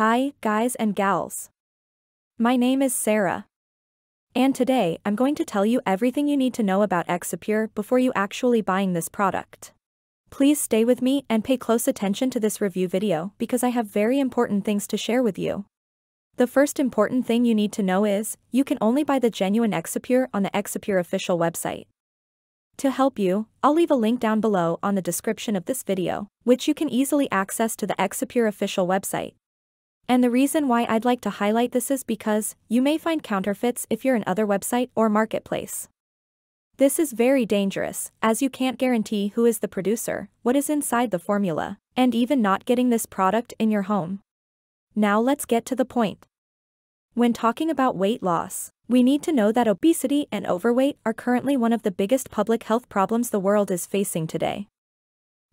Hi, guys and gals. My name is Sarah. And today, I'm going to tell you everything you need to know about Exipure before you actually buying this product. Please stay with me and pay close attention to this review video because I have very important things to share with you. The first important thing you need to know is, you can only buy the genuine Exipure on the Exipure official website. To help you, I'll leave a link down below on the description of this video, which you can easily access to the Exipure official website. And the reason why I'd like to highlight this is because, you may find counterfeits if you're in other website or marketplace. This is very dangerous, as you can't guarantee who is the producer, what is inside the formula, and even not getting this product in your home. Now let's get to the point. When talking about weight loss, we need to know that obesity and overweight are currently one of the biggest public health problems the world is facing today.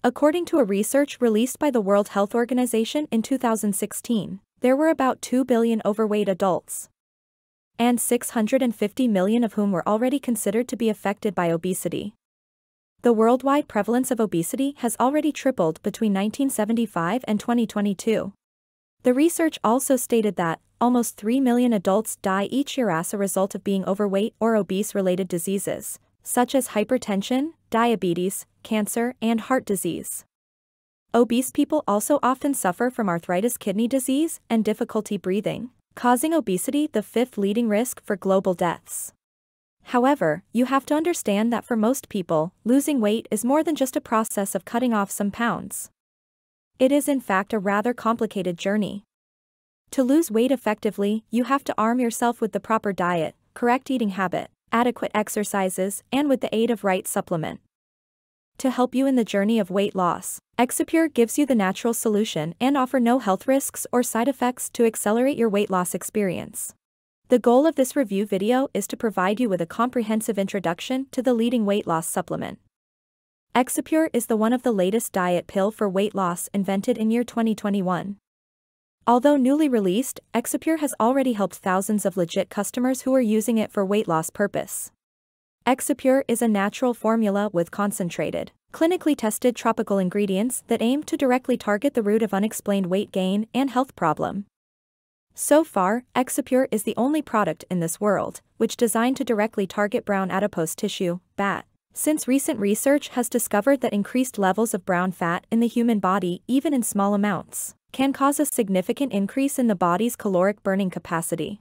According to a research released by the World Health Organization in 2016, there were about 2 billion overweight adults, and 650 million of whom were already considered to be affected by obesity. The worldwide prevalence of obesity has already tripled between 1975 and 2022. The research also stated that, almost 3 million adults die each year as a result of being overweight or obese-related diseases, such as hypertension, diabetes, cancer, and heart disease. Obese people also often suffer from arthritis kidney disease and difficulty breathing causing obesity the fifth leading risk for global deaths. However, you have to understand that for most people, losing weight is more than just a process of cutting off some pounds. It is in fact a rather complicated journey. To lose weight effectively, you have to arm yourself with the proper diet, correct eating habit, adequate exercises, and with the aid of right supplement to help you in the journey of weight loss. Exipure gives you the natural solution and offer no health risks or side effects to accelerate your weight loss experience. The goal of this review video is to provide you with a comprehensive introduction to the leading weight loss supplement. Exipure is the one of the latest diet pill for weight loss invented in year 2021. Although newly released, Exipure has already helped thousands of legit customers who are using it for weight loss purpose. Exipure is a natural formula with concentrated, clinically tested tropical ingredients that aim to directly target the root of unexplained weight gain and health problem. So far, Exipure is the only product in this world, which designed to directly target brown adipose tissue, BAT. Since recent research has discovered that increased levels of brown fat in the human body, even in small amounts, can cause a significant increase in the body's caloric burning capacity.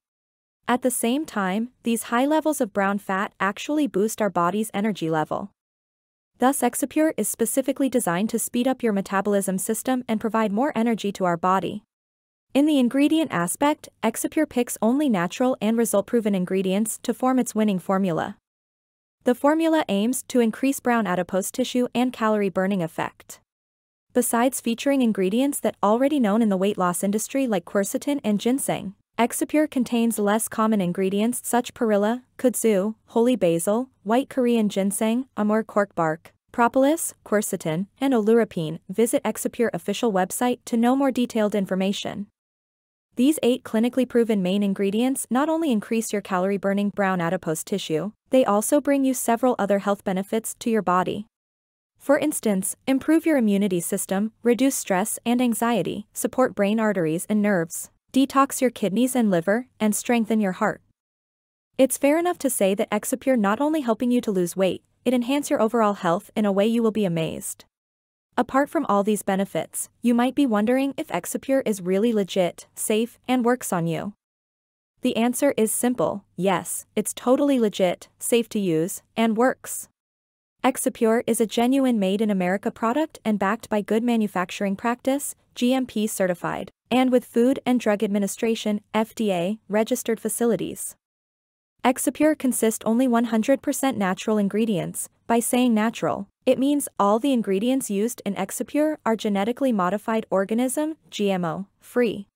At the same time, these high levels of brown fat actually boost our body's energy level. Thus Exipure is specifically designed to speed up your metabolism system and provide more energy to our body. In the ingredient aspect, Exipure picks only natural and result-proven ingredients to form its winning formula. The formula aims to increase brown adipose tissue and calorie burning effect. Besides featuring ingredients that already known in the weight loss industry like quercetin and ginseng, Exipure contains less common ingredients such perilla, kudzu, holy basil, white Korean ginseng, amur cork bark, propolis, quercetin, and oleuropein. Visit Exipure official website to know more detailed information. These eight clinically proven main ingredients not only increase your calorie burning brown adipose tissue, they also bring you several other health benefits to your body. For instance, improve your immunity system, reduce stress and anxiety, support brain arteries and nerves, detox your kidneys and liver, and strengthen your heart. It's fair enough to say that Exipure not only helping you to lose weight, it enhance your overall health in a way you will be amazed. Apart from all these benefits, you might be wondering if Exipure is really legit, safe, and works on you. The answer is simple, yes, it's totally legit, safe to use, and works. Exipure is a genuine made-in-America product and backed by good manufacturing practice, GMP certified and with Food and Drug Administration, FDA, registered facilities. Exipure consists only 100% natural ingredients. By saying natural, it means all the ingredients used in Exipure are genetically modified organism, GMO, free.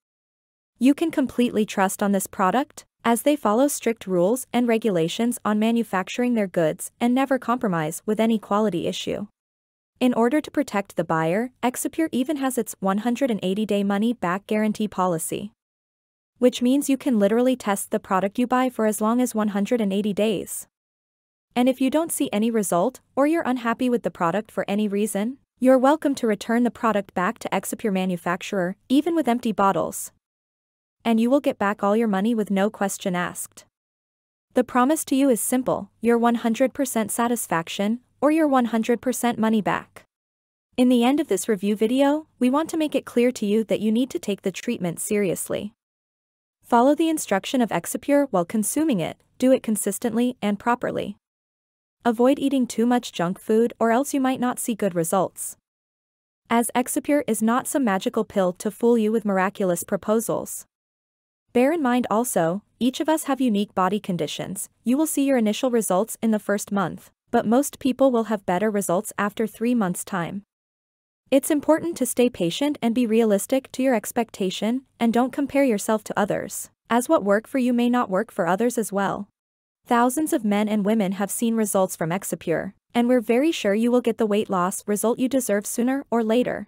You can completely trust on this product, as they follow strict rules and regulations on manufacturing their goods and never compromise with any quality issue. In order to protect the buyer, Exipure even has its 180-day money-back guarantee policy. Which means you can literally test the product you buy for as long as 180 days. And if you don't see any result, or you're unhappy with the product for any reason, you're welcome to return the product back to Exipure manufacturer, even with empty bottles. and you will get back all your money with no question asked. The promise to you is simple, your 100% satisfaction, or your 100% money back. In the end of this review video, we want to make it clear to you that you need to take the treatment seriously. Follow the instruction of Exipure while consuming it, do it consistently and properly. Avoid eating too much junk food or else you might not see good results. As Exipure is not some magical pill to fool you with miraculous proposals. Bear in mind also, each of us have unique body conditions, you will see your initial results in the first month, but most people will have better results after three months' time. It's important to stay patient and be realistic to your expectation, and don't compare yourself to others, as what work for you may not work for others as well. Thousands of men and women have seen results from Exipure, and we're very sure you will get the weight loss result you deserve sooner or later.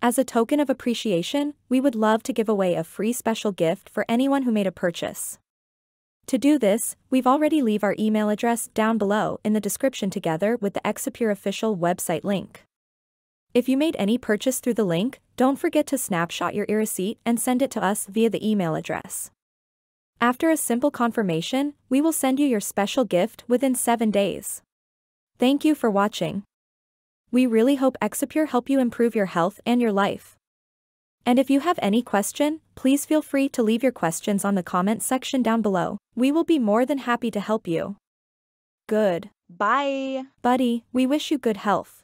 As a token of appreciation, we would love to give away a free special gift for anyone who made a purchase. To do this, we've already leave our email address down below in the description together with the Exipure official website link. If you made any purchase through the link, don't forget to snapshot your e-receipt and send it to us via the email address. After a simple confirmation, we will send you your special gift within 7 days. Thank you for watching. We really hope Exipure help you improve your health and your life. And if you have any question, please feel free to leave your questions on the comment section down below. We will be more than happy to help you. Good. Bye. Buddy, we wish you good health.